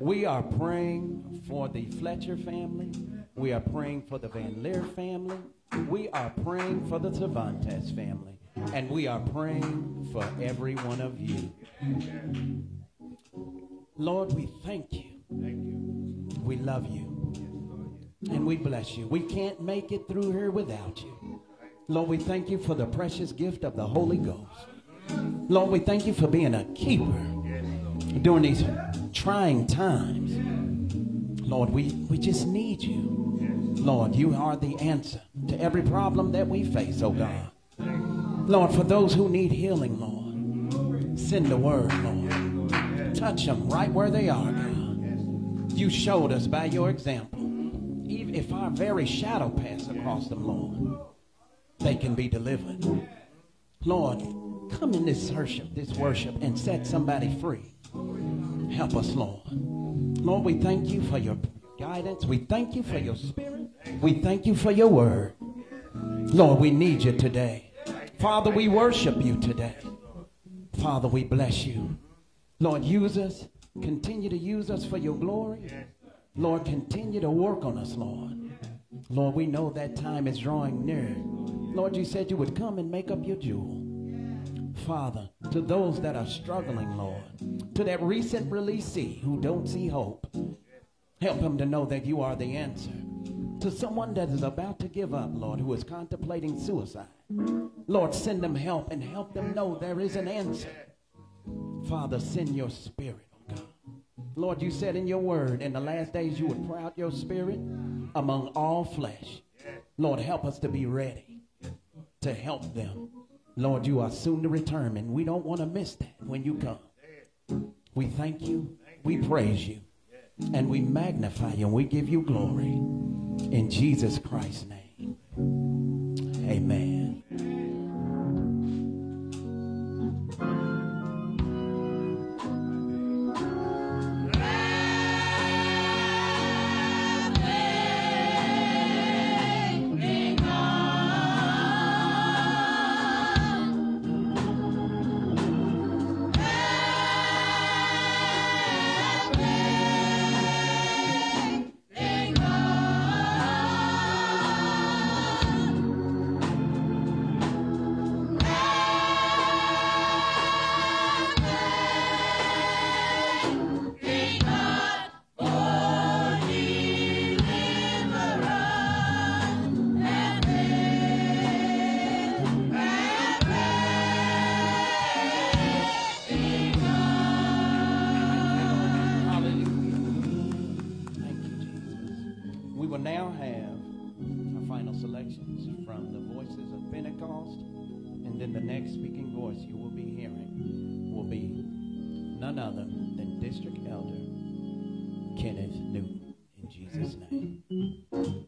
We are praying for the Fletcher family. We are praying for the Van Leer family. We are praying for the Cervantes family. And we are praying for every one of you. Lord, we thank you. We love you. And we bless you. We can't make it through here without you. Lord, we thank you for the precious gift of the Holy Ghost. Lord, we thank you for being a keeper during these trying times. Lord, we, we just need you. Lord, you are the answer to every problem that we face, oh God. Lord, for those who need healing, Lord, send the word, Lord. Touch them right where they are, God. You showed us by your example. Even if our very shadow pass across them, Lord, they can be delivered. Lord, come in this worship, this worship, and set somebody free. Help us, Lord. Lord, we thank you for your guidance. We thank you for your spirit. We thank you for your word. Lord, we need you today. Father, we worship you today. Father, we bless you. Lord, use us. Continue to use us for your glory. Lord, continue to work on us, Lord. Lord, we know that time is drawing near. Lord, you said you would come and make up your jewel. Father, to those that are struggling, Lord, to that recent releasee who don't see hope, help them to know that you are the answer. To someone that is about to give up, Lord, who is contemplating suicide, Lord, send them help and help them know there is an answer. Father, send your spirit, oh God. Lord, you said in your word, in the last days you would pour out your spirit among all flesh. Lord, help us to be ready to help them Lord, you are soon to return, and we don't want to miss that when you come. We thank you, we praise you, and we magnify you, and we give you glory. In Jesus Christ's name, amen. speaking voice you will be hearing will be none other than District Elder Kenneth Newton. In Jesus' name.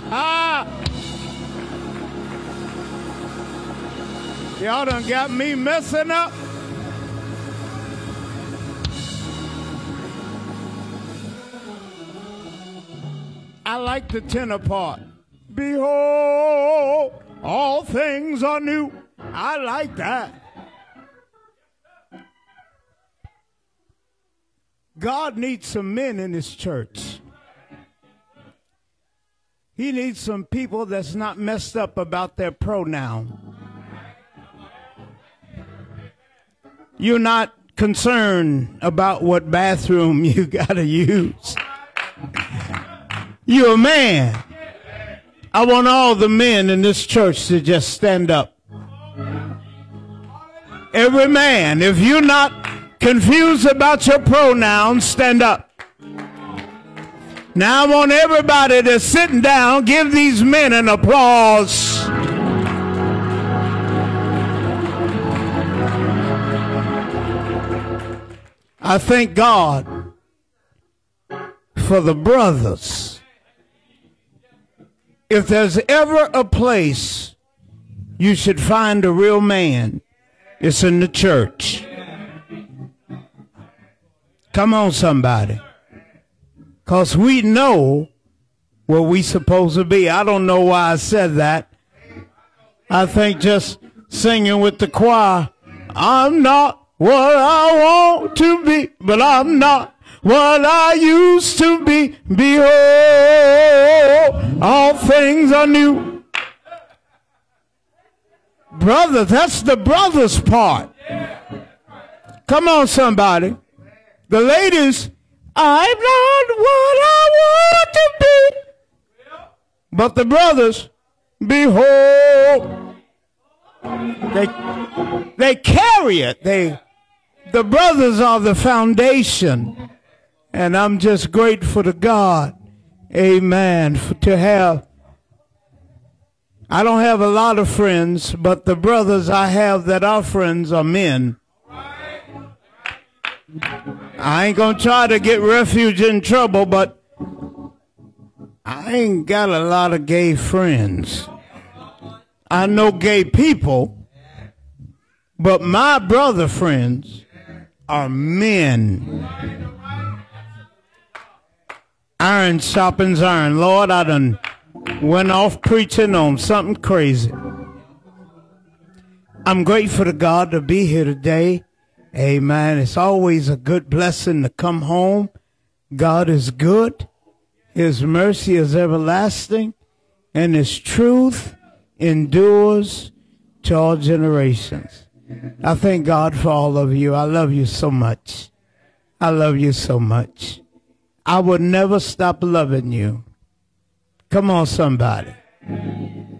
Y'all done got me messing up. I like the tenor part. Behold, all things are new. I like that. God needs some men in his church. He needs some people that's not messed up about their pronoun. You're not concerned about what bathroom you got to use. You're a man. I want all the men in this church to just stand up. Every man, if you're not confused about your pronouns, stand up. Now I want everybody that's sitting down, give these men an applause. I thank God for the brothers. If there's ever a place you should find a real man, it's in the church. Come on, somebody. Because we know where we supposed to be. I don't know why I said that. I think just singing with the choir, I'm not what I want to be, but I'm not what I used to be. Behold, all things are new. Brother, that's the brother's part. Come on, somebody. The ladies, I'm not what I want to be. But the brothers, behold, they, they carry it. They, the brothers are the foundation. And I'm just grateful to God, amen, for, to have. I don't have a lot of friends, but the brothers I have that are friends are men. I ain't gonna try to get refuge in trouble, but I ain't got a lot of gay friends. I know gay people, but my brother friends are men. Iron sharpens iron. Lord, I done went off preaching on something crazy. I'm grateful to God to be here today. Amen. It's always a good blessing to come home. God is good. His mercy is everlasting and his truth endures to all generations. I thank God for all of you. I love you so much. I love you so much. I would never stop loving you. Come on, somebody.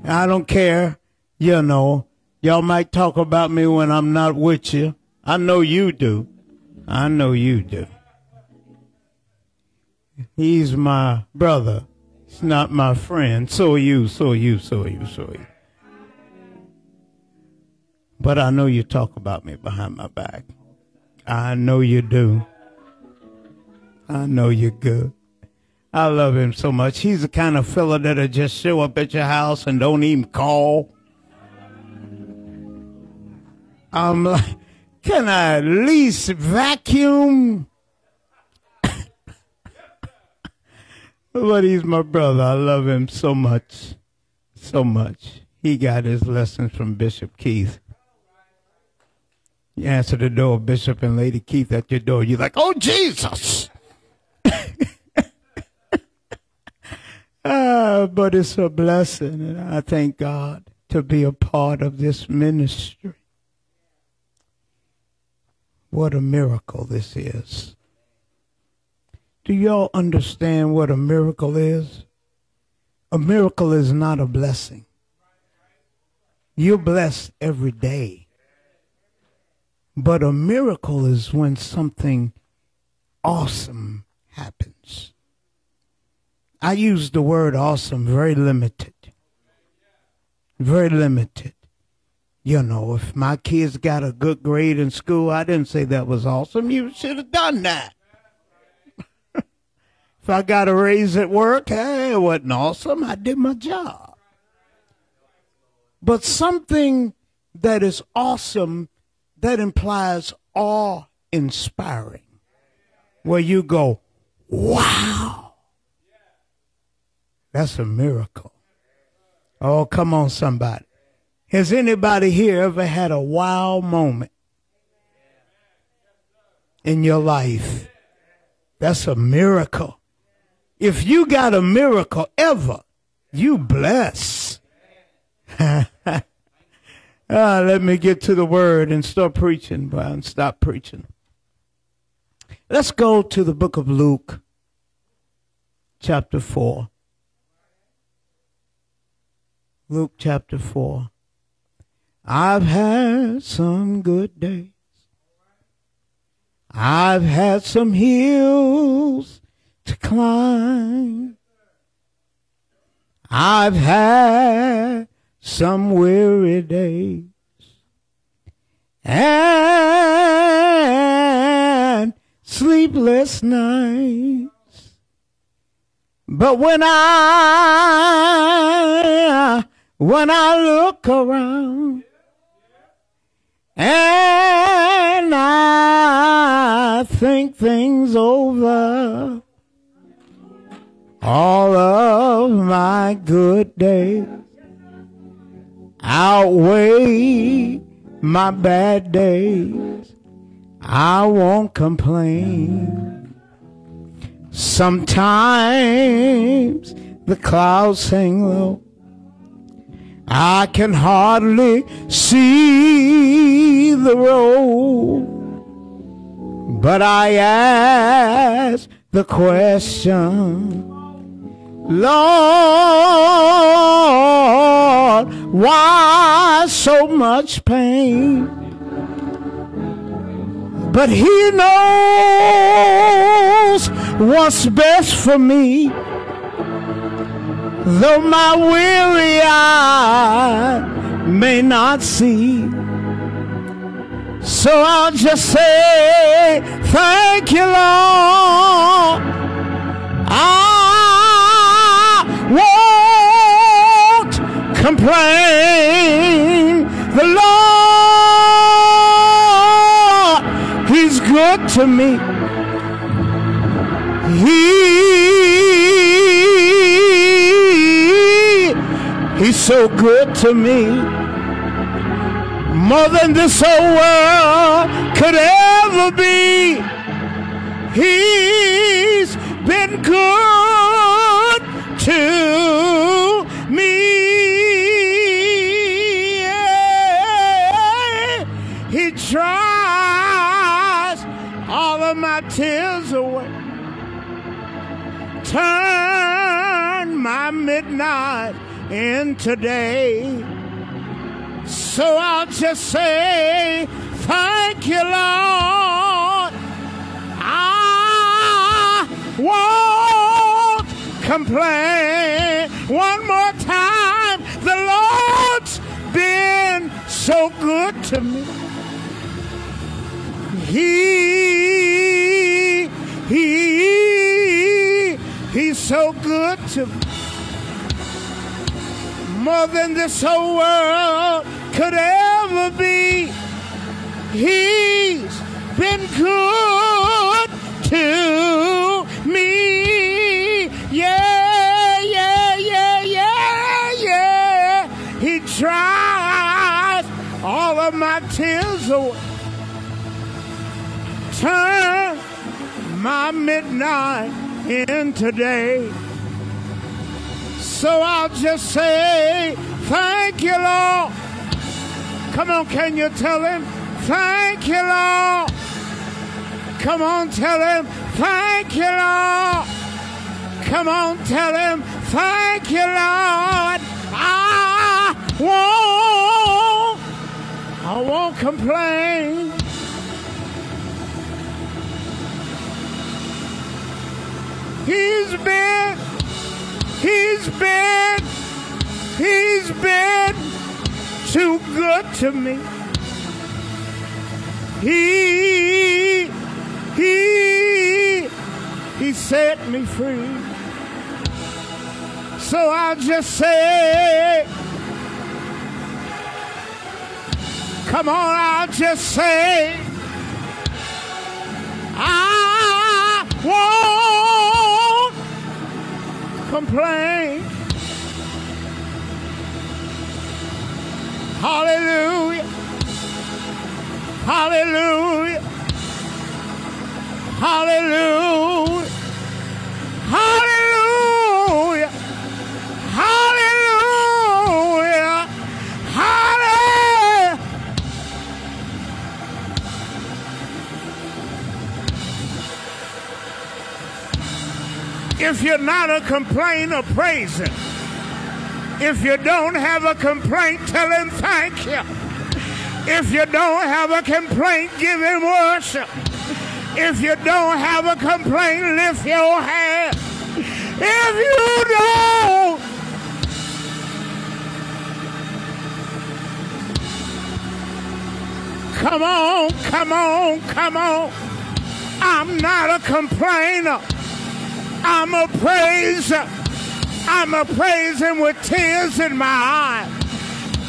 I don't care. You know, y'all might talk about me when I'm not with you. I know you do. I know you do. He's my brother. He's not my friend. So are you, so are you, so are you, so are you. But I know you talk about me behind my back. I know you do. I know you're good. I love him so much. He's the kind of fella that'll just show up at your house and don't even call. I'm like, can I at least vacuum? but he's my brother. I love him so much. So much. He got his lessons from Bishop Keith. You answer the door, Bishop and Lady Keith at your door. You're like, oh, Jesus. ah, but it's a blessing, and I thank God to be a part of this ministry. What a miracle this is. Do y'all understand what a miracle is? A miracle is not a blessing. You're blessed every day. But a miracle is when something awesome happens. I use the word awesome very limited. Very limited. You know, if my kids got a good grade in school, I didn't say that was awesome. You should have done that. if I got a raise at work, hey, it wasn't awesome. I did my job. But something that is awesome that implies awe inspiring, where you go, wow, that's a miracle. Oh, come on, somebody. Has anybody here ever had a wow moment in your life? That's a miracle. If you got a miracle ever, you bless. ah, let me get to the word and start preaching, and stop preaching. Let's go to the book of Luke, chapter 4. Luke chapter 4. I've had some good days. I've had some hills to climb. I've had some weary days. And sleepless nights. But when I, when I look around, and I think things over. All of my good days outweigh my bad days. I won't complain. Sometimes the clouds hang low I can hardly see the road. But I ask the question, Lord, why so much pain? But he knows what's best for me though my weary eye may not see. So I'll just say, thank you, Lord. I won't complain. The Lord, He's good to me. He He's so good to me. More than this whole world could ever be. He's been good to me. He dries all of my tears away. Turn my midnight in today. So I'll just say, thank you, Lord. I won't complain. One more time, the Lord's been so good to me. He, he, he's so good to me more than this whole world could ever be. He's been good to me. Yeah, yeah, yeah, yeah, yeah. He dries all of my tears away. Turn my midnight into day. So I'll just say, thank you, Lord. Come on, can you tell him? Thank you, Lord. Come on, tell him, thank you, Lord. Come on, tell him, thank you, Lord. I won't, I won't complain. He's been He's been, he's been too good to me. He, he, he set me free. So I'll just say, come on, I'll just say, I won't complain. Hallelujah. Hallelujah. Hallelujah. Hallelujah. If you're not a complainer, praise him. If you don't have a complaint, tell him thank you. If you don't have a complaint, give him worship. If you don't have a complaint, lift your hand. If you don't, come on, come on, come on. I'm not a complainer. I'm a praiser. I'm a praise him with tears in my eyes.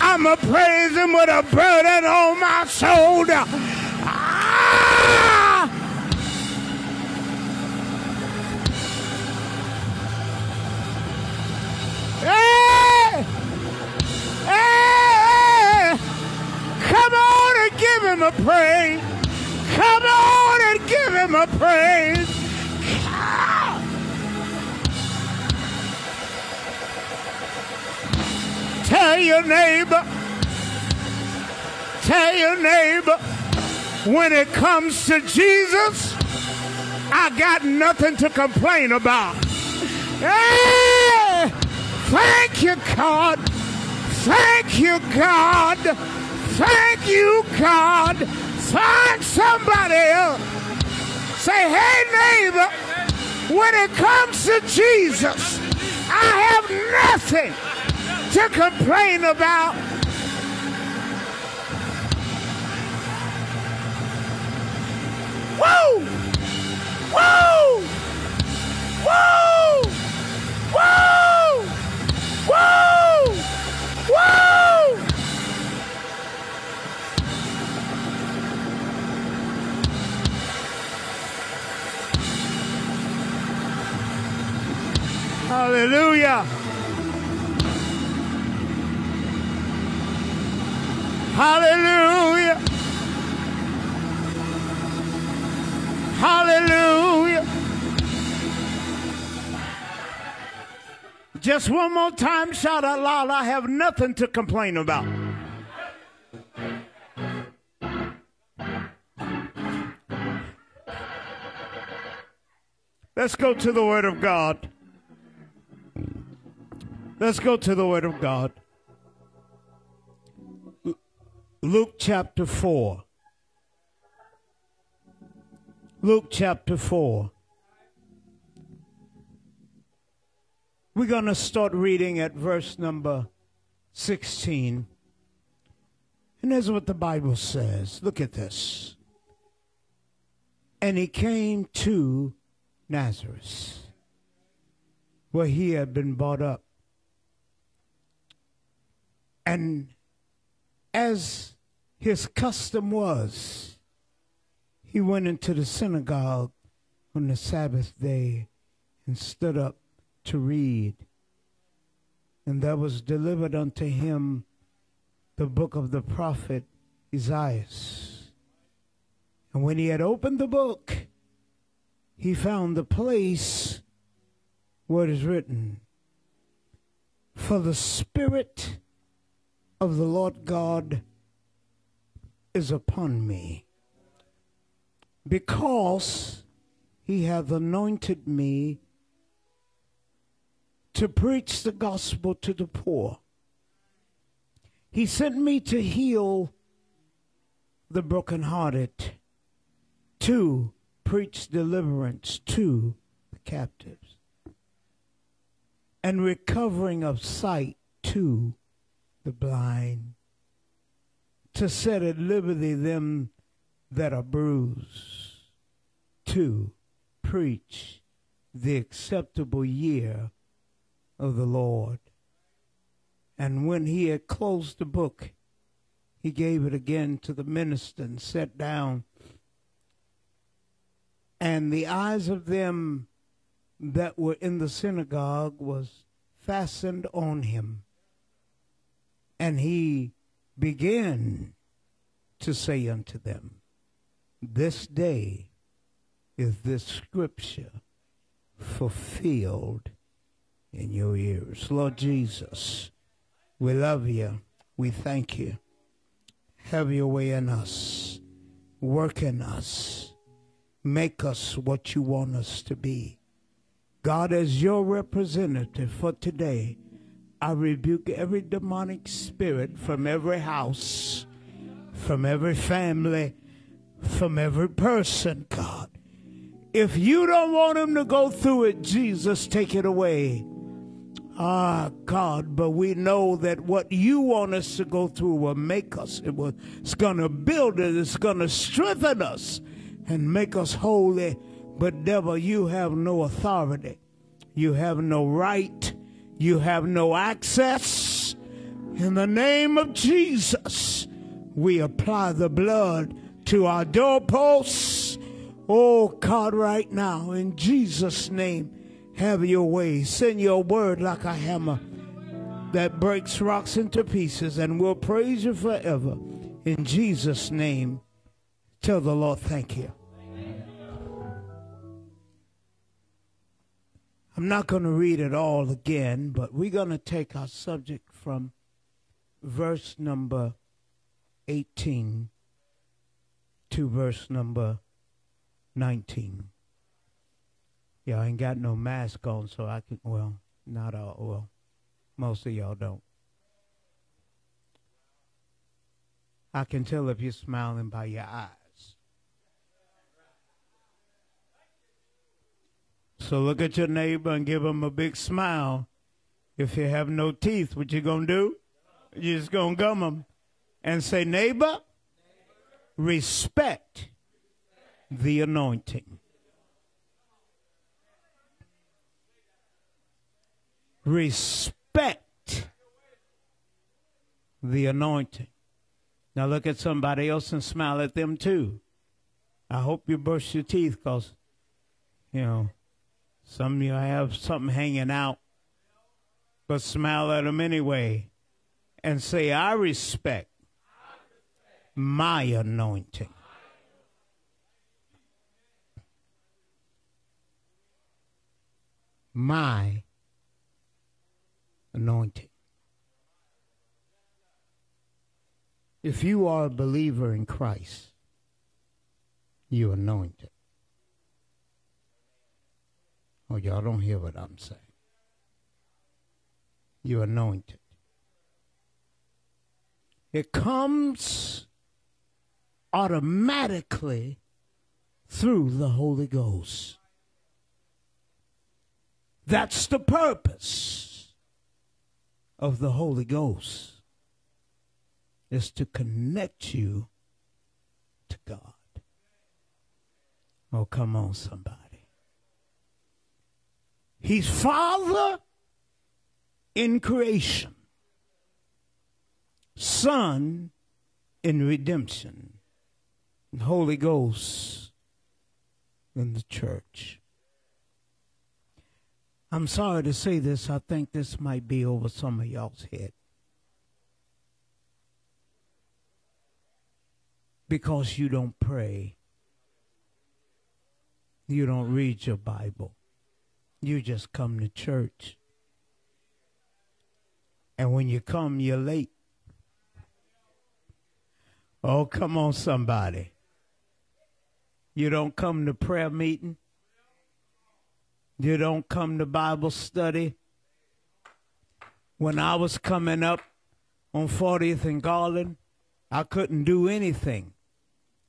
I'm a praise him with a burden on my shoulder. Ah! Hey! Hey! Come on and give him a praise. Come on and give him a praise. Ah! Tell your neighbor, tell your neighbor, when it comes to Jesus, I got nothing to complain about. Hey! Thank you, God. Thank you, God. Thank you, God. Find somebody else. Say, hey, neighbor, when it comes to Jesus, I have nothing to complain about. Woo! Woo! Woo! Woo! Woo! Woo! Hallelujah. Hallelujah. Hallelujah. Just one more time, shout out loud. I have nothing to complain about. Let's go to the Word of God. Let's go to the Word of God. Luke chapter 4. Luke chapter 4. We're going to start reading at verse number 16. And here's what the Bible says. Look at this. And he came to Nazareth, where he had been brought up. And as his custom was, he went into the synagogue on the Sabbath day and stood up to read. And there was delivered unto him the book of the prophet Isaiah. And when he had opened the book, he found the place where it is written, For the Spirit of the Lord God is upon me, because he hath anointed me to preach the gospel to the poor. He sent me to heal the brokenhearted, to preach deliverance to the captives, and recovering of sight to the blind, to set at liberty them that are bruised, to preach the acceptable year of the Lord. And when he had closed the book, he gave it again to the minister and sat down. And the eyes of them that were in the synagogue was fastened on him. And he began to say unto them, This day is this scripture fulfilled in your ears. Lord Jesus, we love you. We thank you. Have your way in us. Work in us. Make us what you want us to be. God, as your representative for today, I rebuke every demonic spirit from every house, from every family, from every person, God. If you don't want him to go through it, Jesus, take it away. Ah, God, but we know that what you want us to go through will make us. It will, it's going to build it. It's going to strengthen us and make us holy. But devil, you have no authority. You have no right. You have no access. In the name of Jesus, we apply the blood to our doorposts. Oh God, right now, in Jesus' name, have your way. Send your word like a hammer that breaks rocks into pieces, and we'll praise you forever. In Jesus' name, tell the Lord, thank you. I'm not going to read it all again, but we're going to take our subject from verse number 18 to verse number 19. Yeah, I ain't got no mask on, so I can, well, not all, well, most of y'all don't. I can tell if you're smiling by your eyes. So look at your neighbor and give him a big smile. If you have no teeth, what you gonna do? You just gonna gum them and say, neighbor, respect the anointing. Respect the anointing. Now look at somebody else and smile at them too. I hope you brush your teeth because, you know, some of you have something hanging out, but smile at them anyway and say, I respect my anointing. My anointing. If you are a believer in Christ, you are anointed. Oh, y'all don't hear what I'm saying. You're anointed. It comes automatically through the Holy Ghost. That's the purpose of the Holy Ghost is to connect you to God. Oh, come on, somebody. He's Father in creation, Son in redemption, and Holy Ghost in the church. I'm sorry to say this, I think this might be over some of y'all's head. Because you don't pray, you don't read your Bible you just come to church. And when you come, you're late. Oh, come on, somebody. You don't come to prayer meeting. You don't come to Bible study. When I was coming up on 40th and Garland, I couldn't do anything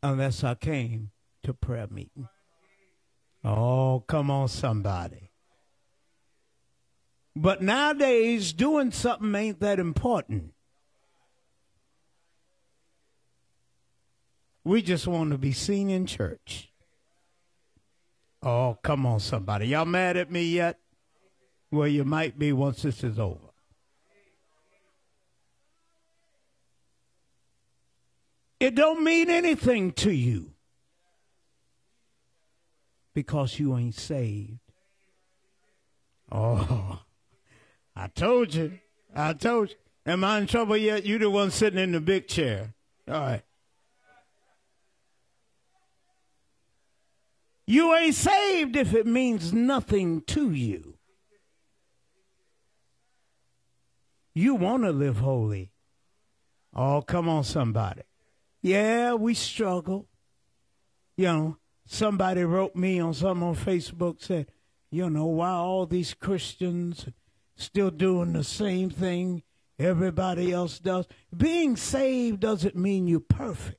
unless I came to prayer meeting. Oh, come on, somebody. But nowadays, doing something ain't that important. We just want to be seen in church. Oh, come on, somebody. Y'all mad at me yet? Well, you might be once this is over. It don't mean anything to you because you ain't saved. Oh, I told you. I told you. Am I in trouble yet? You the one sitting in the big chair. All right. You ain't saved if it means nothing to you. You want to live holy. Oh, come on, somebody. Yeah, we struggle. You know, somebody wrote me on something on Facebook said, you know, why all these Christians still doing the same thing everybody else does? Being saved doesn't mean you're perfect.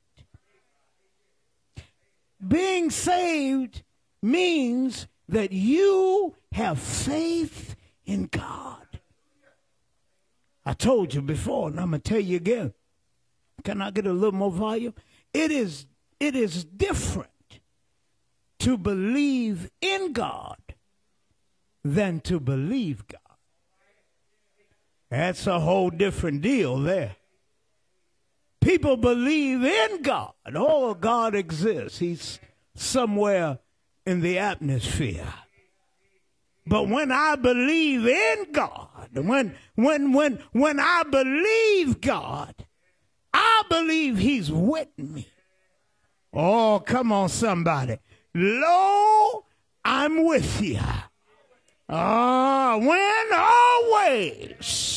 Being saved means that you have faith in God. I told you before, and I'm going to tell you again. Can I get a little more volume? It is it is different to believe in God than to believe God. That's a whole different deal there. People believe in God. Oh, God exists. He's somewhere in the atmosphere. But when I believe in God, when when when when I believe God, I believe he's with me. Oh, come on, somebody. Lo, I'm with you. Ah, when always.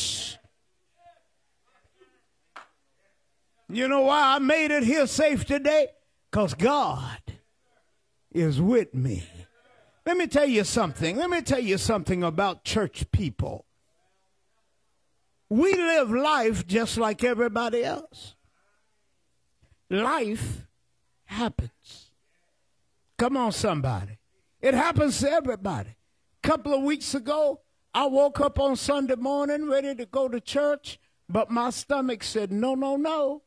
You know why I made it here safe today? Because God is with me. Let me tell you something. Let me tell you something about church people. We live life just like everybody else. Life happens. Come on, somebody. It happens to everybody. A couple of weeks ago, I woke up on Sunday morning ready to go to church, but my stomach said, no, no, no.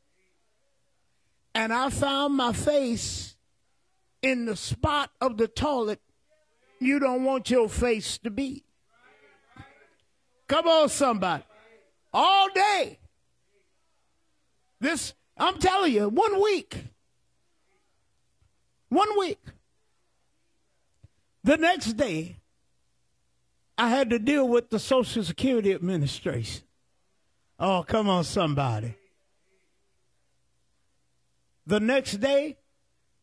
And I found my face in the spot of the toilet you don't want your face to be. Come on, somebody all day. This, I'm telling you, one week. One week. The next day, I had to deal with the Social Security Administration. Oh, come on, somebody. The next day,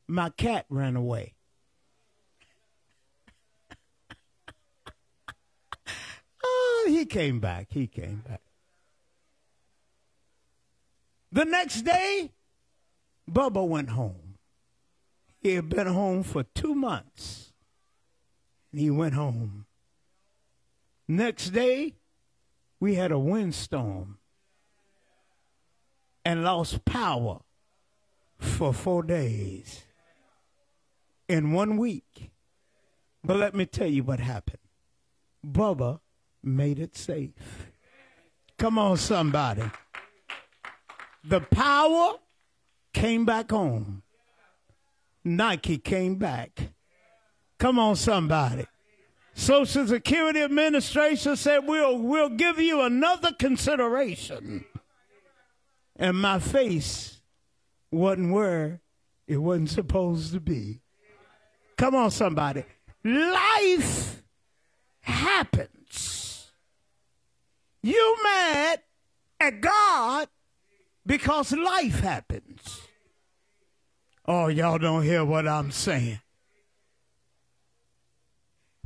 my cat ran away. oh, he came back. He came back. The next day, Bubba went home. He had been home for two months. And he went home. Next day, we had a windstorm and lost power for four days in one week. But let me tell you what happened. Bubba made it safe. Come on, somebody. The power came back on. Nike came back. Come on, somebody. Social Security Administration said we'll we'll give you another consideration. And my face wasn't where it wasn't supposed to be. Come on, somebody. Life happens. You mad at God because life happens. Oh, y'all don't hear what I'm saying.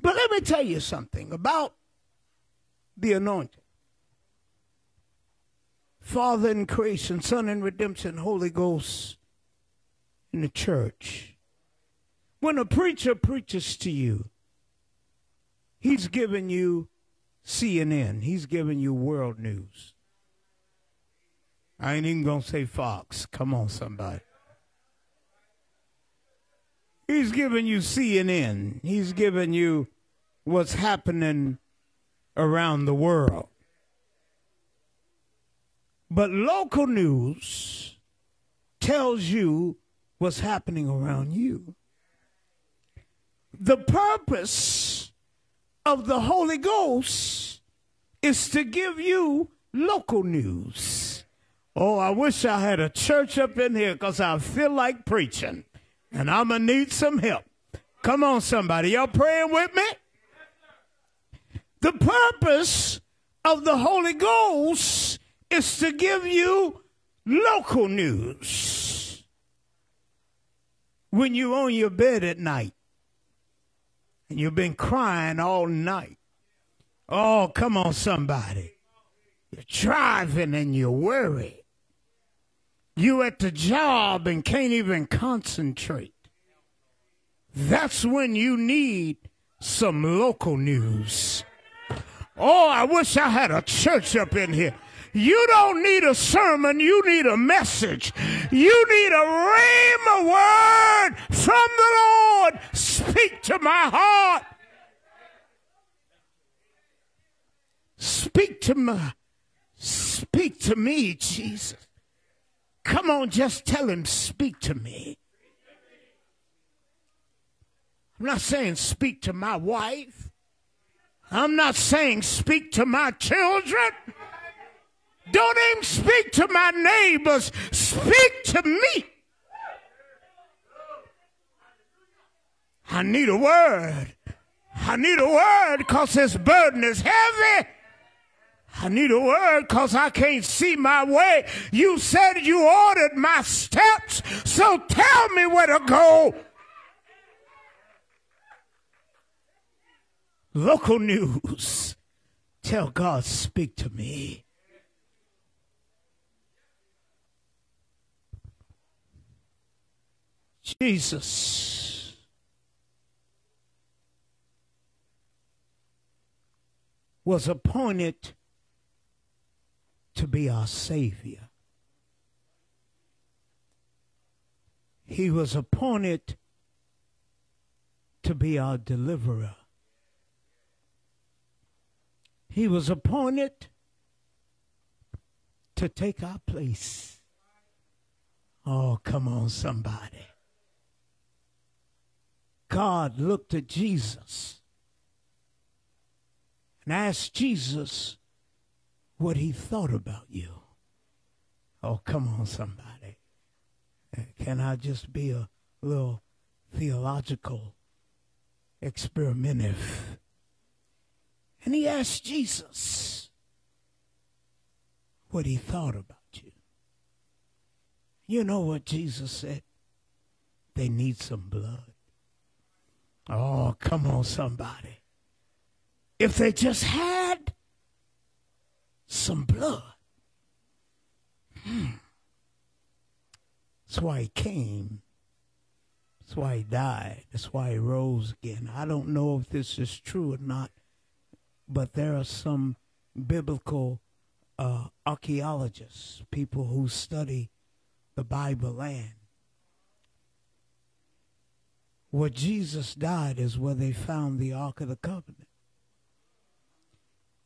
But let me tell you something about the anointing. Father in creation, Son in redemption, Holy Ghost in the church. When a preacher preaches to you, he's giving you CNN, he's giving you world news. I ain't even gonna say Fox. Come on, somebody. He's giving you CNN. He's giving you what's happening around the world. But local news tells you what's happening around you. The purpose of the Holy Ghost is to give you local news. Oh, I wish I had a church up in here because I feel like preaching and I'm going to need some help. Come on, somebody. Y'all praying with me? The purpose of the Holy Ghost is to give you local news. When you're on your bed at night and you've been crying all night. Oh, come on, somebody. You're driving and you're worried. You at the job and can't even concentrate. That's when you need some local news. Oh, I wish I had a church up in here. You don't need a sermon, you need a message. You need a rhema word from the Lord. Speak to my heart. Speak to my speak to me, Jesus. Come on, just tell him, speak to me. I'm not saying speak to my wife. I'm not saying speak to my children. Don't even speak to my neighbors. Speak to me. I need a word. I need a word because this burden is heavy. I need a word because I can't see my way. You said you ordered my steps, so tell me where to go. Local news. Tell God, speak to me. Jesus. Was appointed to be our Savior. He was appointed to be our deliverer. He was appointed to take our place. Oh, come on, somebody. God looked at Jesus and asked Jesus what he thought about you. Oh, come on, somebody. Uh, can I just be a little theological experimentative? And he asked Jesus what he thought about you. You know what Jesus said? They need some blood. Oh, come on, somebody. If they just had some blood. Hmm. That's why he came. That's why he died. That's why he rose again. I don't know if this is true or not but there are some biblical uh, archaeologists, people who study the Bible land. Where Jesus died is where they found the Ark of the Covenant.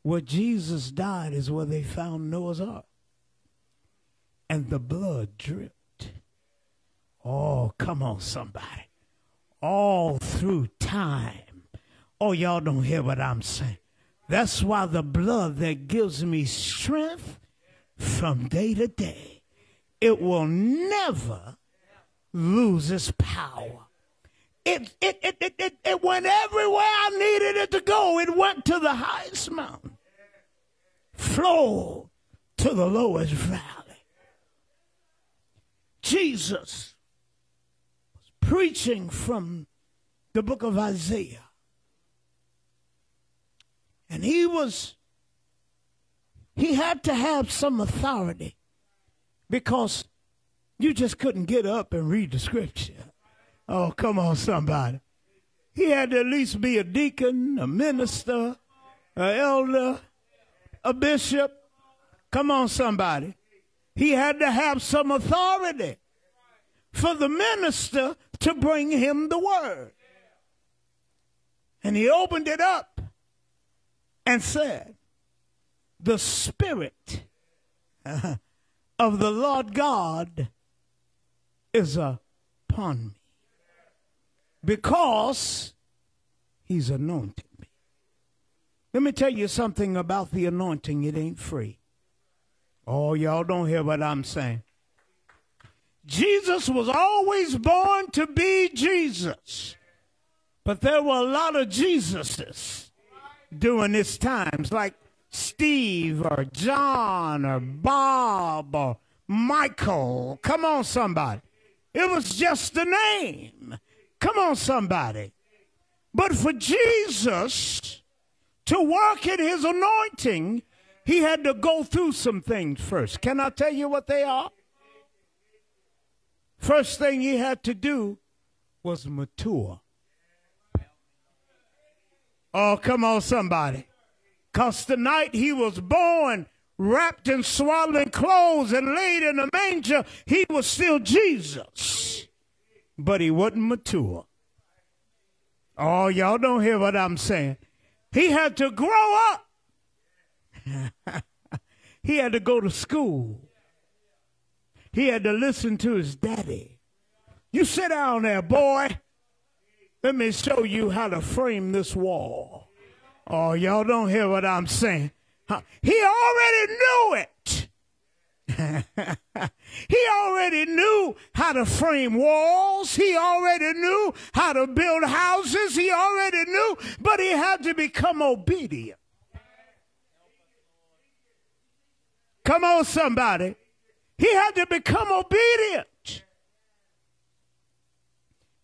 Where Jesus died is where they found Noah's Ark. And the blood dripped. Oh, come on, somebody. All through time. Oh, y'all don't hear what I'm saying. That's why the blood that gives me strength from day to day, it will never lose its power. It, it, it, it, it, it went everywhere I needed it to go. It went to the highest mountain, flowed to the lowest valley. Jesus was preaching from the book of Isaiah. And he was, he had to have some authority because you just couldn't get up and read the scripture. Oh, come on, somebody. He had to at least be a deacon, a minister, an elder, a bishop. Come on, somebody. He had to have some authority for the minister to bring him the word. And he opened it up and said, The Spirit of the Lord God is upon me because he's anointed me. Let me tell you something about the anointing. It ain't free. Oh, y'all don't hear what I'm saying. Jesus was always born to be Jesus. But there were a lot of Jesuses during his times, like Steve or John or Bob or Michael. Come on, somebody. It was just a name. Come on, somebody. But for Jesus to work in his anointing, he had to go through some things first. Can I tell you what they are? First thing he had to do was mature. Oh, come on, somebody. Because the night he was born, wrapped in swaddling clothes and laid in a manger, he was still Jesus. But he wasn't mature. Oh, y'all don't hear what I'm saying. He had to grow up. he had to go to school. He had to listen to his daddy. You sit down there, boy. Let me show you how to frame this wall. Oh, y'all don't hear what I'm saying. He already knew it. he already knew how to frame walls. He already knew how to build houses. He already knew, but he had to become obedient. Come on, somebody. He had to become obedient.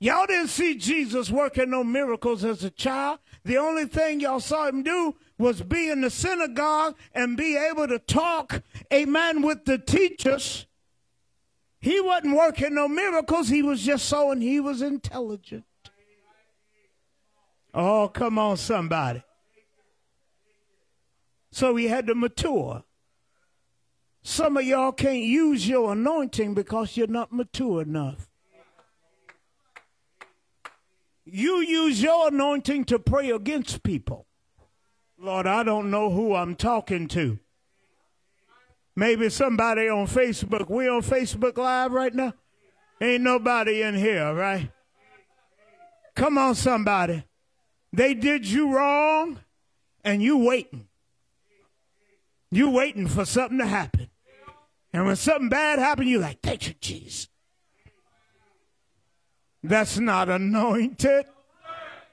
Y'all didn't see Jesus working no miracles as a child. The only thing y'all saw him do was be in the synagogue and be able to talk, amen, with the teachers. He wasn't working no miracles. He was just so and he was intelligent. Oh, come on, somebody. So he had to mature. Some of y'all can't use your anointing because you're not mature enough. You use your anointing to pray against people. Lord, I don't know who I'm talking to. Maybe somebody on Facebook. We on Facebook Live right now? Ain't nobody in here, right? Come on, somebody. They did you wrong, and you waiting. You waiting for something to happen. And when something bad happens, you're like, thank you, Jesus. That's not anointed.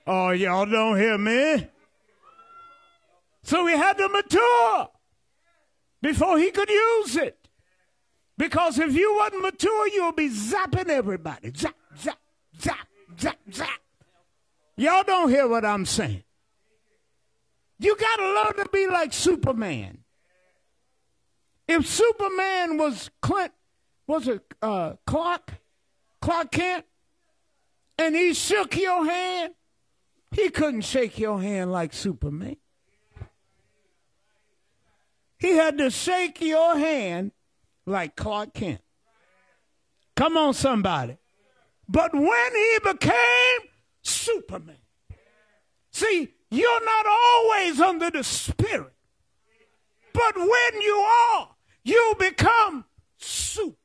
Oh, y'all don't hear me? So he had to mature before he could use it. Because if you wasn't mature, you'll be zapping everybody. Zap, zap, zap, zap, zap. Y'all don't hear what I'm saying. You got to learn to be like Superman. If Superman was Clint, was it uh, Clark, Clark Kent, and he shook your hand, he couldn't shake your hand like Superman. He had to shake your hand like Clark Kent. Come on, somebody. But when he became Superman, see, you're not always under the Spirit. But when you are, you become super.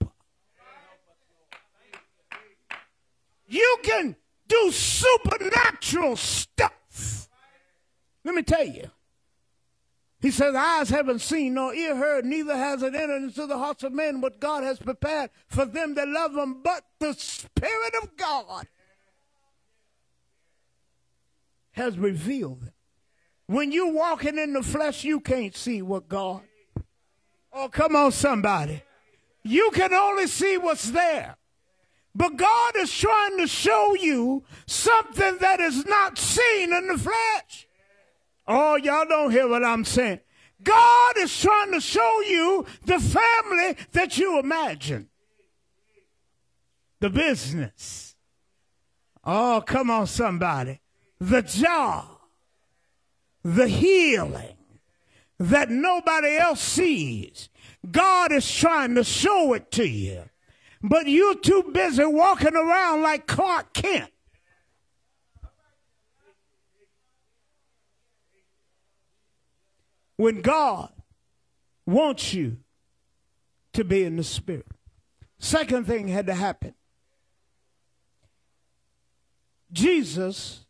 You can do supernatural stuff. Let me tell you. He says, Eyes haven't seen, nor ear heard, neither has it entered into the hearts of men what God has prepared for them that love him, but the Spirit of God has revealed them. When you walking in the flesh, you can't see what God Oh, come on, somebody. You can only see what's there. But God is trying to show you something that is not seen in the flesh. Oh, y'all don't hear what I'm saying. God is trying to show you the family that you imagine. The business. Oh, come on, somebody. The job. The healing that nobody else sees. God is trying to show it to you. But you're too busy walking around like Clark Kent. When God wants you to be in the spirit. Second thing had to happen. Jesus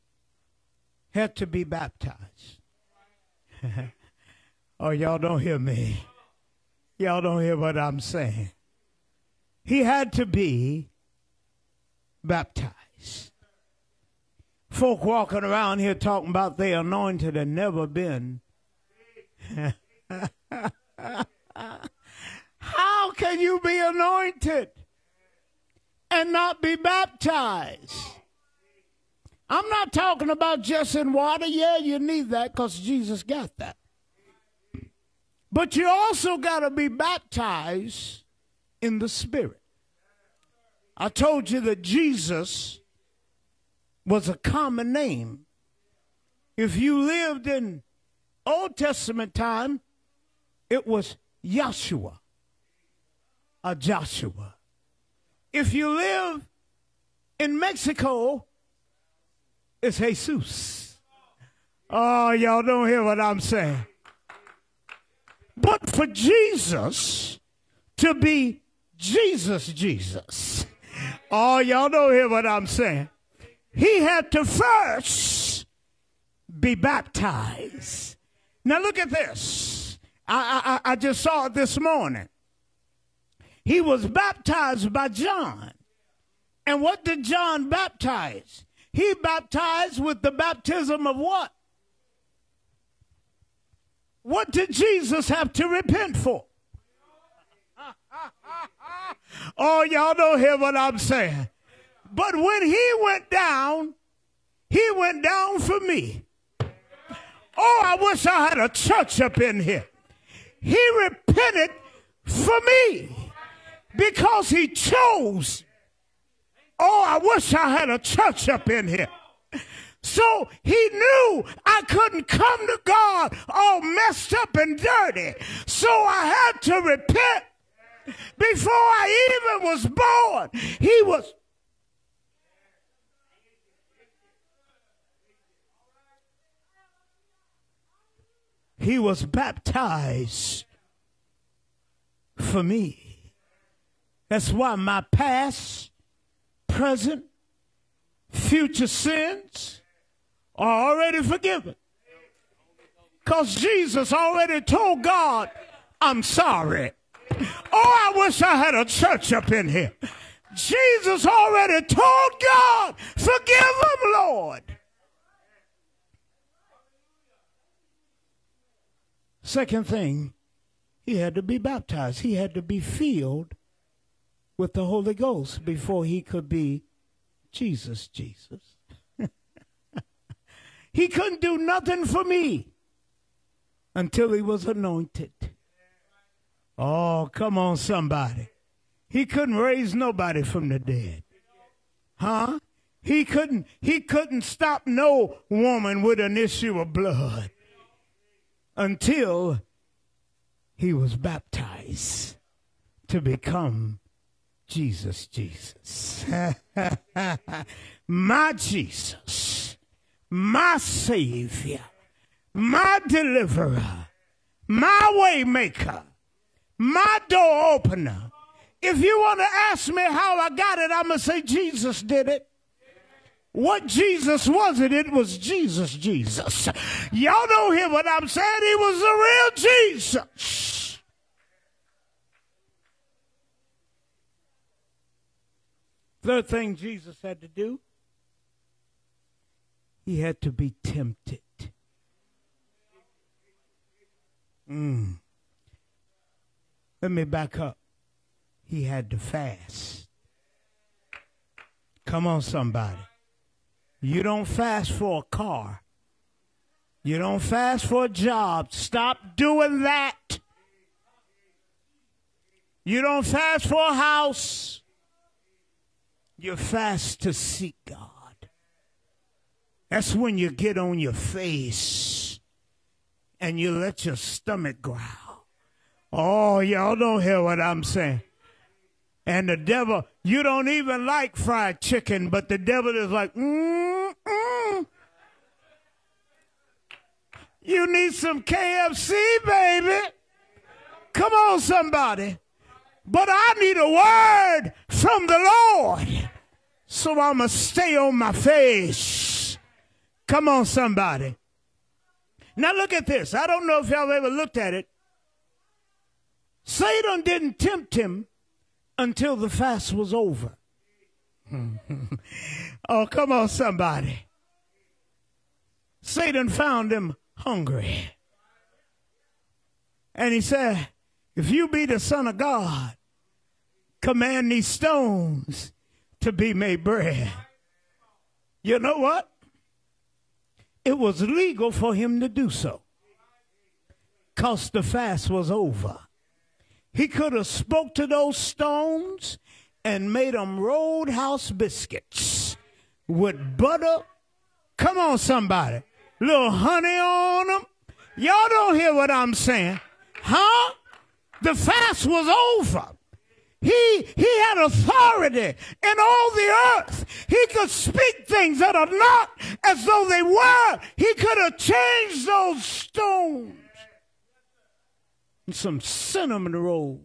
had to be baptized. oh, y'all don't hear me. Y'all don't hear what I'm saying. He had to be baptized. Folk walking around here talking about they anointed and never been. How can you be anointed and not be baptized? I'm not talking about just in water. Yeah, you need that because Jesus got that. But you also got to be baptized in the Spirit. I told you that Jesus was a common name. If you lived in Old Testament time, it was Yeshua, a Joshua. If you live in Mexico, it's Jesus. Oh, y'all don't hear what I'm saying. But for Jesus to be Jesus, Jesus, oh, y'all don't hear what I'm saying. He had to first be baptized. Now look at this. I, I, I just saw it this morning. He was baptized by John. And what did John baptize? He baptized with the baptism of what? What did Jesus have to repent for? Oh, y'all don't hear what I'm saying. But when he went down, he went down for me. Oh, I wish I had a church up in here. He repented for me because he chose. Oh, I wish I had a church up in here. So he knew I couldn't come to God all messed up and dirty. So I had to repent. Before I even was born, he was. He was baptized for me. That's why my past, present, future sins are already forgiven. Because Jesus already told God, I'm sorry. Oh, I wish I had a church up in here. Jesus already told God, forgive them, Lord. Second thing, he had to be baptized. He had to be filled with the Holy Ghost before he could be Jesus, Jesus. He couldn't do nothing for me until he was anointed. Oh, come on, somebody. He couldn't raise nobody from the dead. Huh? He couldn't he couldn't stop no woman with an issue of blood until he was baptized to become Jesus Jesus. My Jesus my Savior, my deliverer, my waymaker, my door opener. If you want to ask me how I got it, I'm going to say Jesus did it. What Jesus was it? It was Jesus, Jesus. Y'all don't hear what I'm saying. He was the real Jesus. Third thing Jesus had to do he had to be tempted. Let me back up. He had to fast. Come on, somebody. You don't fast for a car. You don't fast for a job. Stop doing that. You don't fast for a house. You fast to seek God. That's when you get on your face and you let your stomach growl. Oh, y'all don't hear what I'm saying. And the devil, you don't even like fried chicken, but the devil is like, mm, mm. You need some KFC, baby. Come on, somebody. But I need a word from the Lord. So I'm going to stay on my face. Come on, somebody. Now look at this. I don't know if y'all ever looked at it. Satan didn't tempt him until the fast was over. oh, come on, somebody. Satan found him hungry. And he said, If you be the Son of God, command these stones to be made bread. You know what? It was legal for him to do so. Because the fast was over. He could have spoke to those stones and made them roadhouse biscuits with butter. Come on, somebody. Little honey on them. Y'all don't hear what I'm saying. Huh? The fast was over. He, he had authority in all the earth. He could speak things that are not as though they were. He could have changed those stones and some cinnamon roll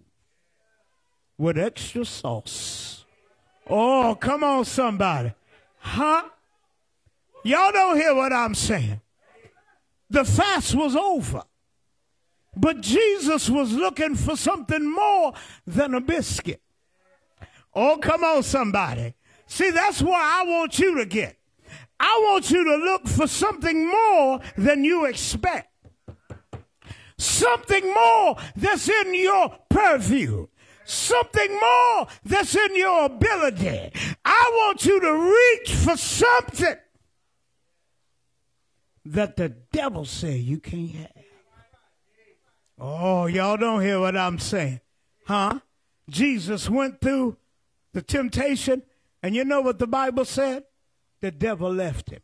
with extra sauce. Oh, come on, somebody. Huh? Y'all don't hear what I'm saying. The fast was over. But Jesus was looking for something more than a biscuit. Oh, come on, somebody. See, that's where I want you to get. I want you to look for something more than you expect something more that's in your purview, something more that's in your ability. I want you to reach for something that the devil say you can't have. Oh, y'all don't hear what I'm saying. Huh? Jesus went through the temptation, and you know what the Bible said? The devil left him.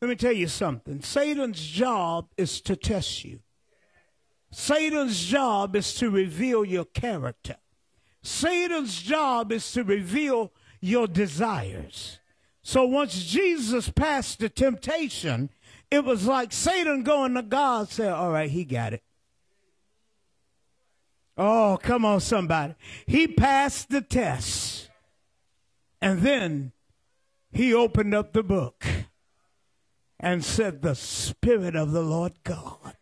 Let me tell you something. Satan's job is to test you. Satan's job is to reveal your character. Satan's job is to reveal your desires. So once Jesus passed the temptation, it was like Satan going to God said, All right, he got it. Oh, come on, somebody. He passed the test. And then he opened up the book and said, The Spirit of the Lord God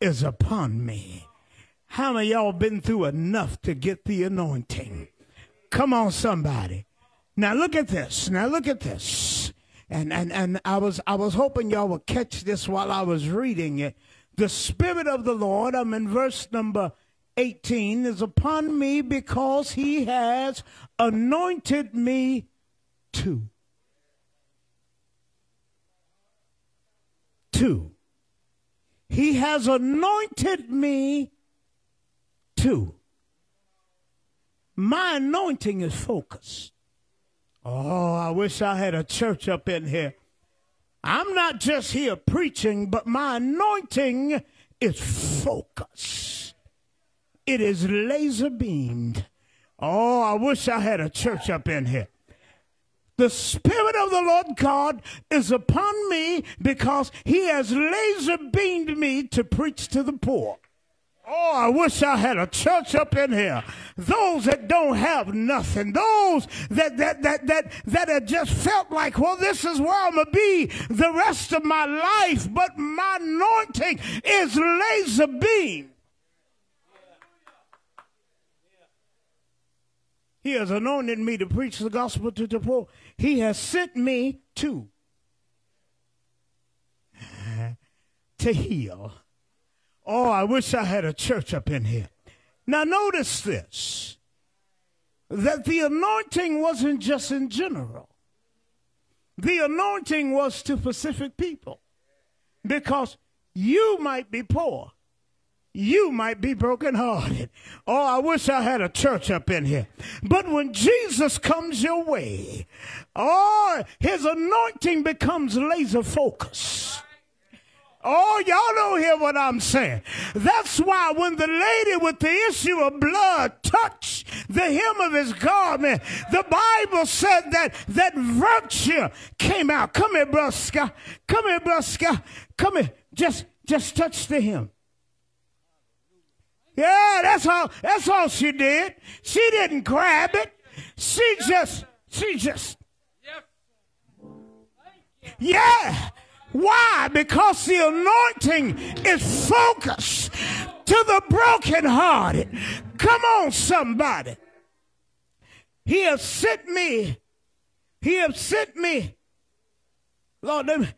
is upon me. How many y'all been through enough to get the anointing? Come on, somebody. Now look at this. Now look at this. And and and I was I was hoping y'all would catch this while I was reading it. The Spirit of the Lord, I'm in verse number 18, is upon me because he has anointed me to to. He has anointed me to. My anointing is focused. Oh, I wish I had a church up in here. I'm not just here preaching, but my anointing is focused. It is laser beamed. Oh, I wish I had a church up in here. The Spirit of the Lord God is upon me because He has laser beamed me to preach to the poor. Oh, I wish I had a church up in here. Those that don't have nothing, those that that that that that have just felt like, well, this is where I'm gonna be the rest of my life, but my anointing is laser beam. He has anointed me to preach the gospel to the poor. He has sent me to to heal. Oh, I wish I had a church up in here. Now notice this. That the anointing wasn't just in general. The anointing was to specific people. Because you might be poor you might be brokenhearted. Oh, I wish I had a church up in here. But when Jesus comes your way, oh, his anointing becomes laser focus. Oh, y'all don't hear what I'm saying. That's why when the lady with the issue of blood touched the hem of his garment, the Bible said that that virtue came out. Come here, Bruska. Come here, Bruska. Come here. Just, just touch the hem. Yeah, that's all, that's all she did. She didn't grab it. She just, she just, yeah. Why? Because the anointing is focused to the brokenhearted. Come on, somebody. He has sent me. He has sent me. Lord, the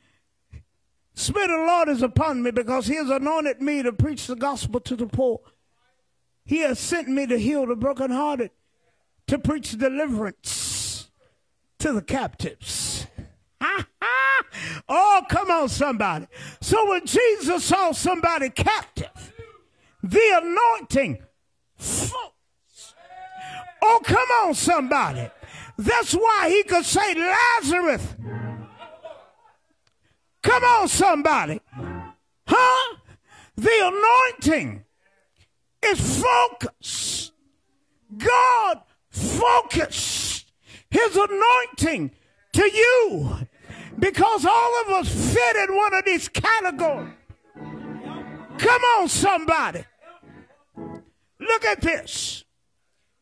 Spirit of the Lord is upon me because He has anointed me to preach the gospel to the poor. He has sent me to heal the brokenhearted, to preach deliverance to the captives. oh, come on, somebody. So when Jesus saw somebody captive, the anointing. Oh, come on, somebody. That's why he could say, Lazarus. Come on, somebody. Huh? The anointing is focused. God focused his anointing to you because all of us fit in one of these categories. Come on, somebody. Look at this.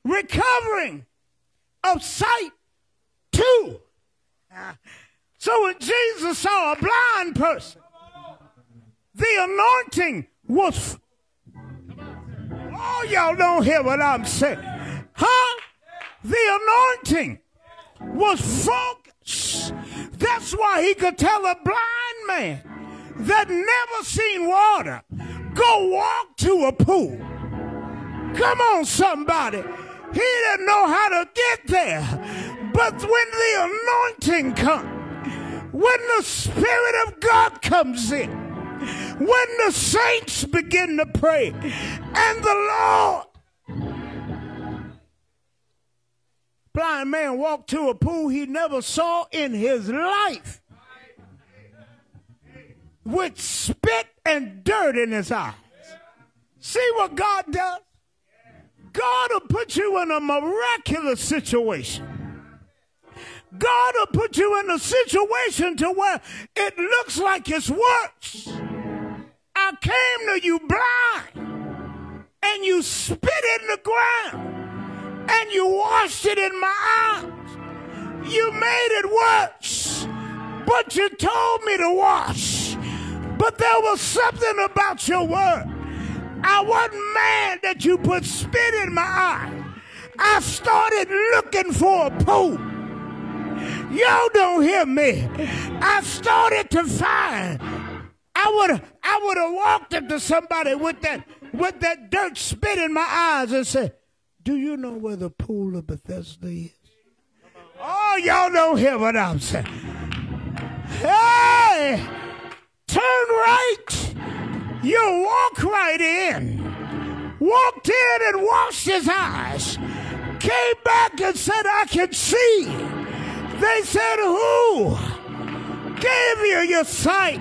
Recovering of sight too. So when Jesus saw a blind person, the anointing was. Oh, y'all don't hear what I'm saying. Huh? The anointing was focused. That's why he could tell a blind man that never seen water go walk to a pool. Come on, somebody. He didn't know how to get there. But when the anointing comes, when the Spirit of God comes in, when the saints begin to pray, and the Lord, blind man walked to a pool he never saw in his life with spit and dirt in his eyes. See what God does? God will put you in a miraculous situation. God will put you in a situation to where it looks like it's worse. I came to you blind and you spit in the ground and you washed it in my eyes. You made it worse, but you told me to wash. But there was something about your word. I wasn't mad that you put spit in my eye. I started looking for a pool. Y'all don't hear me. I started to find. I would I would have walked up to somebody with that with that dirt spit in my eyes and said, "Do you know where the pool of Bethesda is?" Oh, y'all don't hear what I'm saying. Hey, turn right. You walk right in. Walked in and washed his eyes. Came back and said, I can see. They said, Who gave you your sight?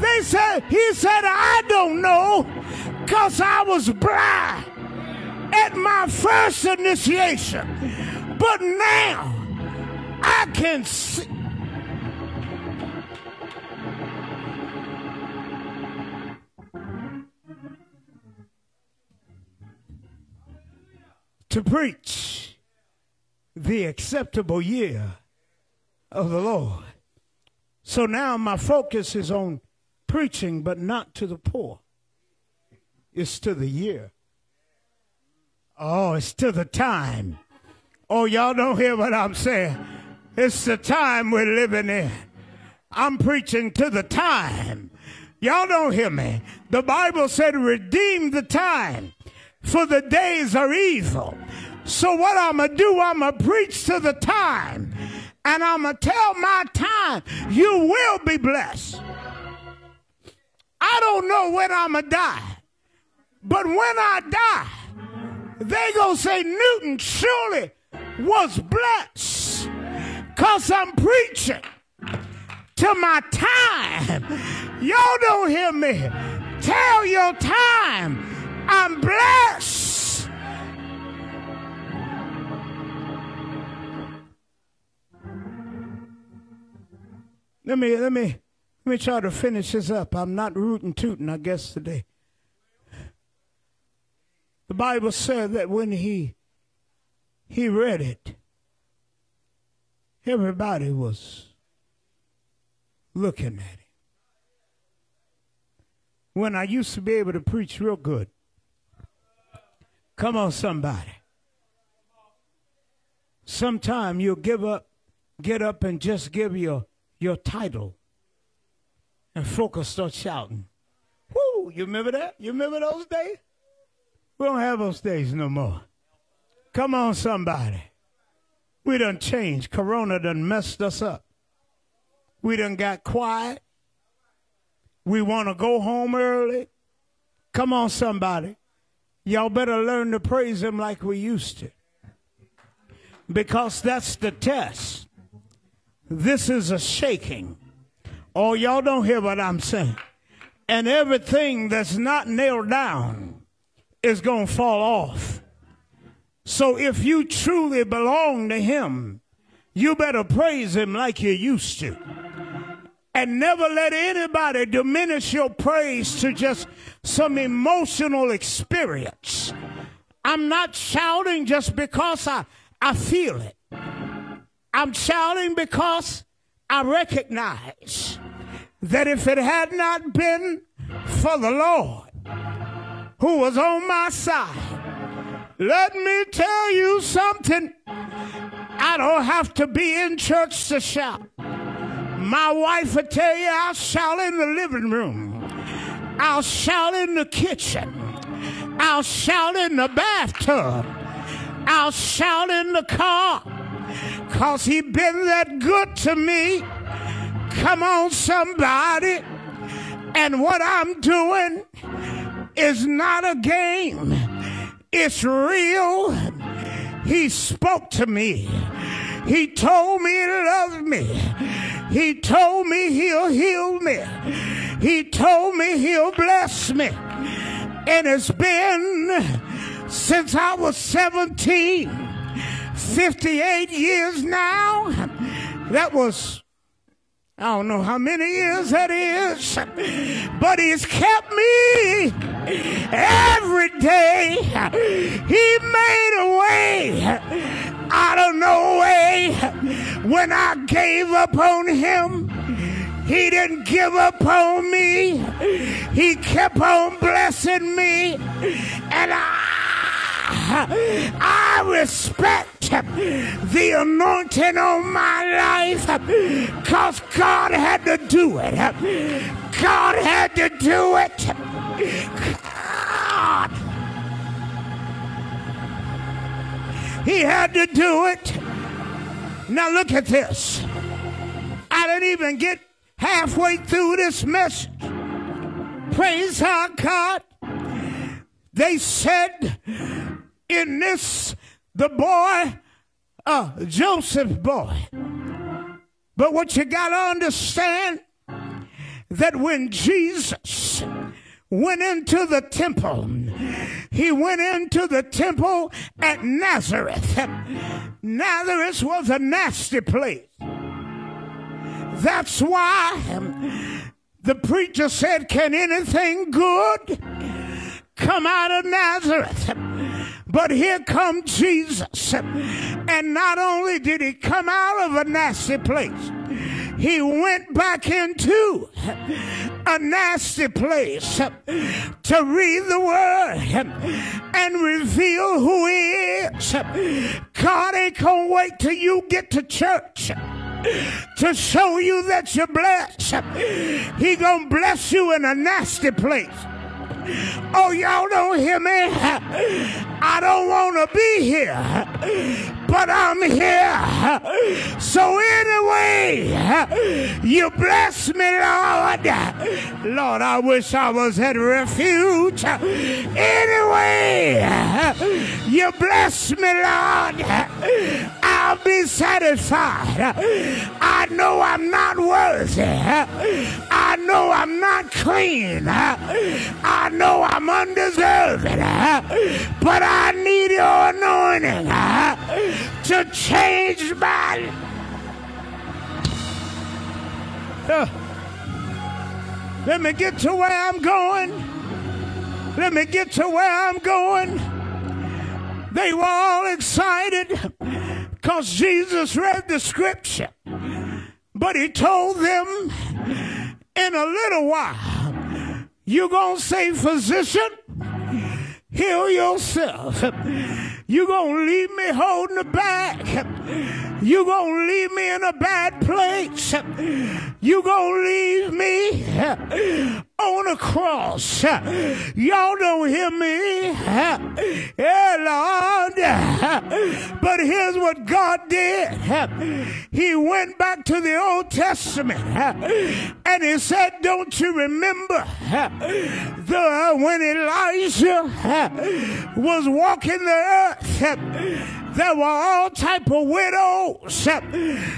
They said, He said, I don't know, because I was blind at my first initiation. But now I can see. To preach the acceptable year of the Lord. So now my focus is on preaching, but not to the poor. It's to the year. Oh, it's to the time. Oh, y'all don't hear what I'm saying. It's the time we're living in. I'm preaching to the time. Y'all don't hear me. The Bible said, redeem the time, for the days are evil. So what I'm going to do, I'm going to preach to the time. And I'm going to tell my time, you will be blessed. I don't know when I'm going to die. But when I die, they going to say Newton surely was blessed. Because I'm preaching to my time. Y'all don't hear me. Tell your time I'm blessed. Let me let me let me try to finish this up. I'm not rooting tooting, I guess, today. The Bible said that when he he read it, everybody was looking at him. When I used to be able to preach real good. Come on, somebody. Sometime you'll give up, get up and just give your your title. And folks start shouting. Whoo, you remember that? You remember those days? We don't have those days no more. Come on, somebody. We done changed. Corona done messed us up. We done got quiet. We want to go home early. Come on, somebody. Y'all better learn to praise him like we used to. Because that's the test. This is a shaking. Oh, y'all don't hear what I'm saying. And everything that's not nailed down is going to fall off. So if you truly belong to Him, you better praise Him like you used to. And never let anybody diminish your praise to just some emotional experience. I'm not shouting just because I, I feel it. I'm shouting because I recognize that if it had not been for the Lord who was on my side, let me tell you something. I don't have to be in church to shout. My wife will tell you I'll shout in the living room. I'll shout in the kitchen. I'll shout in the bathtub. I'll shout in the car. Cause he been that good to me. Come on, somebody. And what I'm doing is not a game. It's real. He spoke to me. He told me he loved me. He told me he'll heal me. He told me he'll bless me. And it's been since I was 17, 58 years now. That was I don't know how many years that is, but he's kept me every day. He made a way out of no way. When I gave up on him, he didn't give up on me. He kept on blessing me. And I, I respect the anointing on my life because God had to do it. God had to do it. God. He had to do it. Now look at this. I didn't even get halfway through this message. Praise our God. They said in this the boy, uh, Joseph's boy. But what you got to understand that when Jesus went into the temple, he went into the temple at Nazareth. Nazareth was a nasty place. That's why the preacher said, Can anything good come out of Nazareth? But here comes Jesus. And not only did he come out of a nasty place, he went back into a nasty place to read the word and reveal who he is. God ain't gonna wait till you get to church to show you that you're blessed. He gonna bless you in a nasty place. Oh, y'all don't hear me? I don't want to be here but I'm here. So anyway, you bless me, Lord. Lord, I wish I was at refuge. Anyway, you bless me, Lord. I'll be satisfied. I know I'm not worthy. I know I'm not clean. I know I'm undeserving. But I need your anointing to change my life. let me get to where I'm going. Let me get to where I'm going. They were all excited because Jesus read the scripture. But he told them in a little while, you're going to say, physician, heal yourself. You're going to leave me holding the bag. You're going to leave me in a bad place. You're going to leave me on a cross. Y'all don't hear me. Yeah, Lord. But here's what God did. He went back to the Old Testament and he said, Don't you remember the when Elijah was walking the earth? There were all type of widows uh,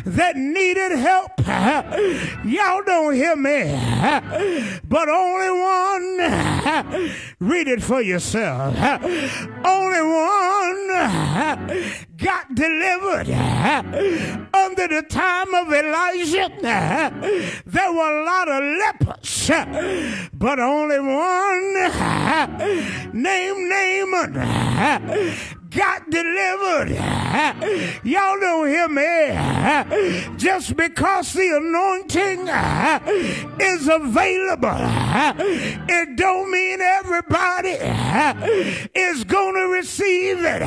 that needed help. Uh, y'all don't hear me, uh, but only one. Read it for yourself. Only one got delivered under the time of Elijah. There were a lot of lepers, but only one named Naaman got delivered. Y'all don't hear me. Just because the anointing is available, it don't mean everybody is going to receive it.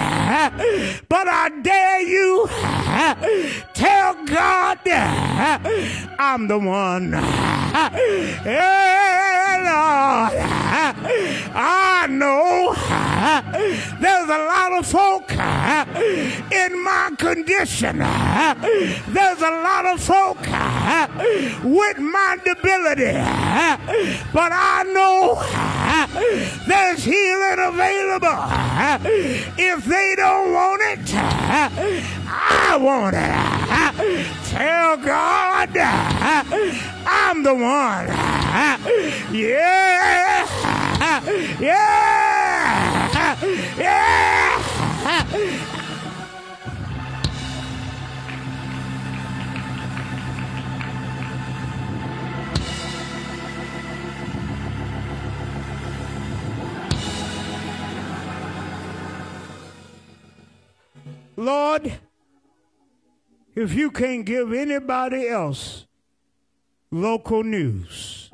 But I dare you tell God I'm the one. Hey, Lord, I know there's a lot of folk in my condition. There's a lot of folk with my debility. But I know there's healing available. If they don't want it, I want it. Tell God I'm the one. Yeah. Yeah. Lord, if you can't give anybody else local news,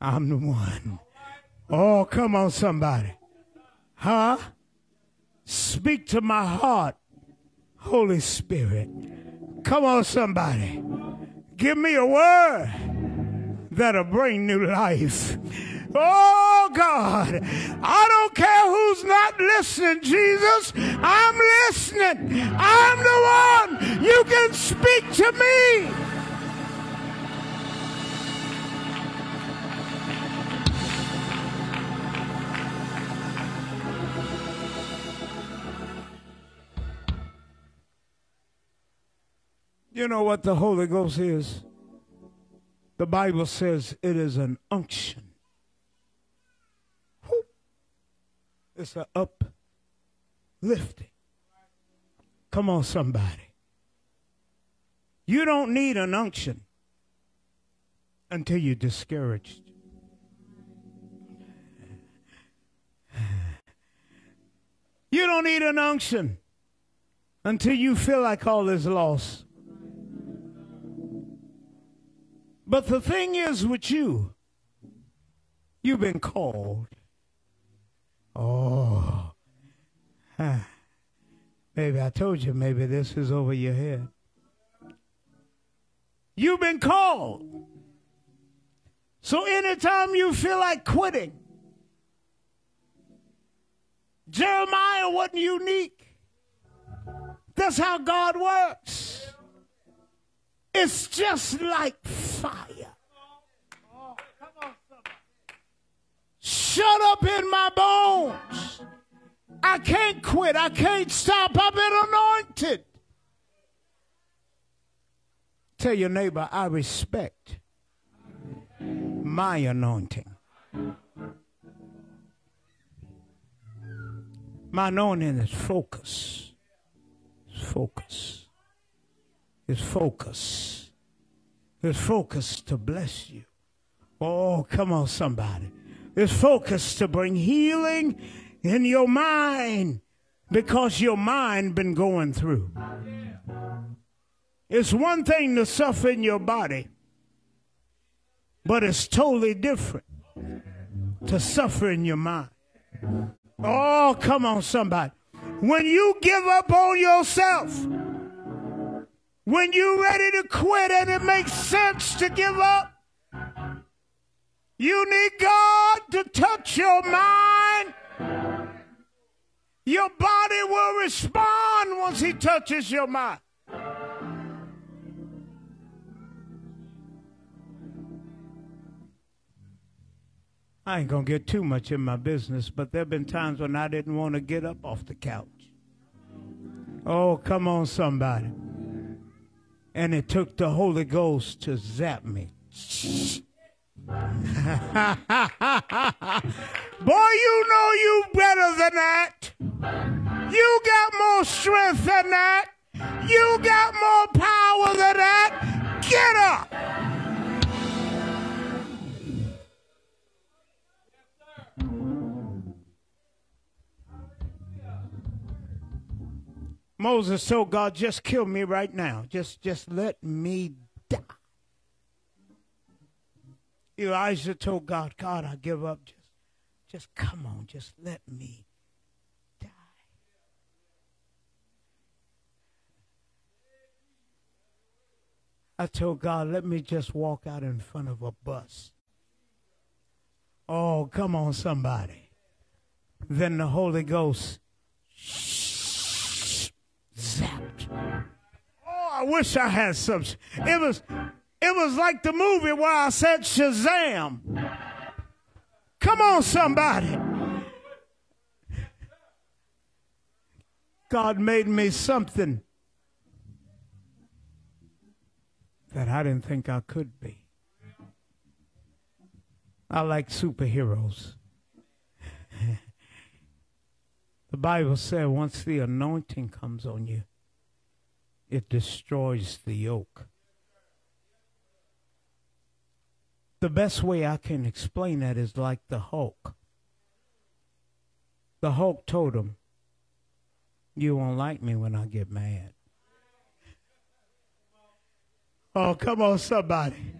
I'm the one. Oh, come on, somebody. Huh? Speak to my heart, Holy Spirit. Come on, somebody. Give me a word that'll bring new life. Oh God, I don't care who's not listening, Jesus. I'm listening. I'm the one. You can speak to me. You know what the Holy Ghost is? The Bible says it is an unction. It's an uplifting. Come on, somebody. You don't need an unction until you're discouraged. You don't need an unction until you feel like all is lost. But the thing is with you, you've been called. Oh. Huh. Maybe I told you, maybe this is over your head. You've been called. So anytime you feel like quitting, Jeremiah wasn't unique. That's how God works. It's just like fire. Shut up in my bones. I can't quit. I can't stop. I've been anointed. Tell your neighbor, I respect my anointing. My anointing is focus. Focus. It's focus. It's focus to bless you. Oh, come on, somebody is focused to bring healing in your mind, because your mind been going through. It's one thing to suffer in your body, but it's totally different to suffer in your mind. Oh, come on, somebody. When you give up on yourself, when you're ready to quit and it makes sense to give up, you need God to touch your mind. Your body will respond once He touches your mind. I ain't going to get too much in my business, but there have been times when I didn't want to get up off the couch. Oh, come on, somebody. And it took the Holy Ghost to zap me. Boy, you know you better than that. You got more strength than that. You got more power than that. Get up. Moses told God, just kill me right now. Just, just let me die. Elijah told God, God, I give up. Just, just come on, just let me die. I told God, let me just walk out in front of a bus. Oh, come on, somebody. Then the Holy Ghost zapped. Oh, I wish I had some. It was, it was like the movie where I said Shazam. Come on, somebody. God made me something that I didn't think I could be. I like superheroes. The Bible said once the anointing comes on you, it destroys the yoke. The best way I can explain that is like the Hulk. The Hulk told him, You won't like me when I get mad. Oh, come on, somebody.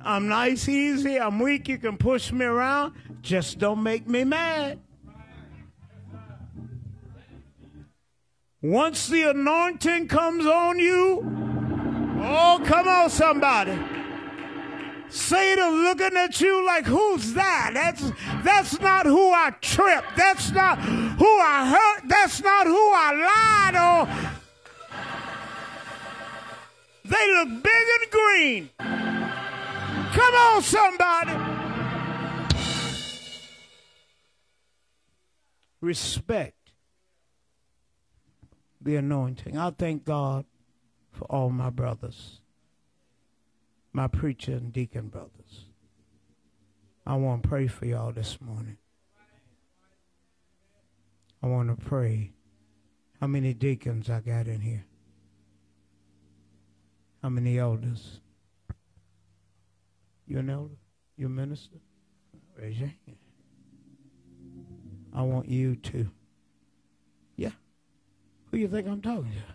I'm nice, easy, I'm weak, you can push me around. Just don't make me mad. Once the anointing comes on you, oh, come on, somebody. Satan looking at you like, who's that? That's that's not who I tripped. That's not who I hurt. That's not who I lied on. They look big and green. Come on, somebody. Respect the anointing. I thank God for all my brothers, my preacher and deacon brothers. I want to pray for y'all this morning. I want to pray. How many deacons I got in here? How many elders? You an elder? You a minister? Raise your hand. I want you to. You think I'm talking to?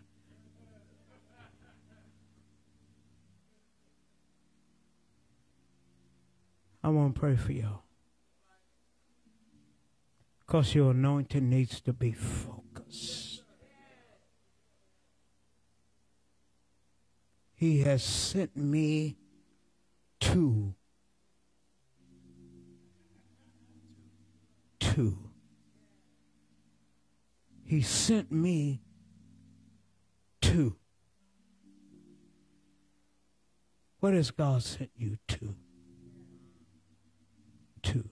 I want to pray for y'all. Because your anointing needs to be focused. He has sent me to two. He sent me to. What has God sent you to? To.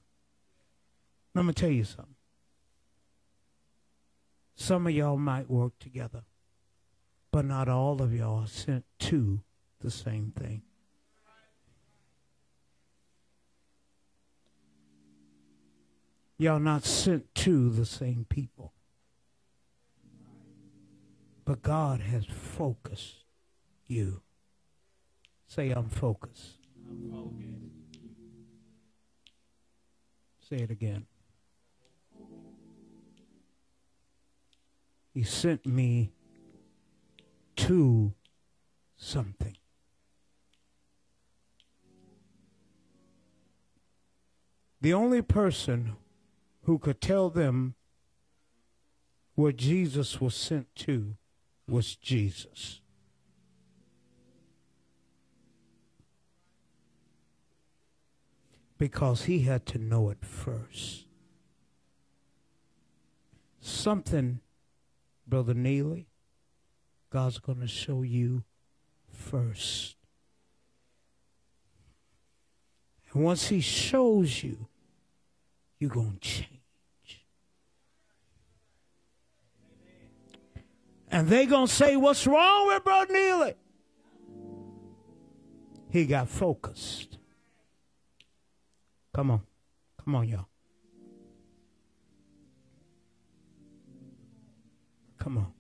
Let me tell you something. Some of y'all might work together, but not all of y'all are sent to the same thing. Y'all not sent to the same people. But God has focused you. Say, I'm focused. I'm focused. Say it again. He sent me to something. The only person who could tell them where Jesus was sent to was Jesus. Because he had to know it first. Something, Brother Neely, God's going to show you first. And once he shows you, you're going to change. And they going to say, what's wrong with Brother Neely? He got focused. Come on. Come on, y'all. Come on.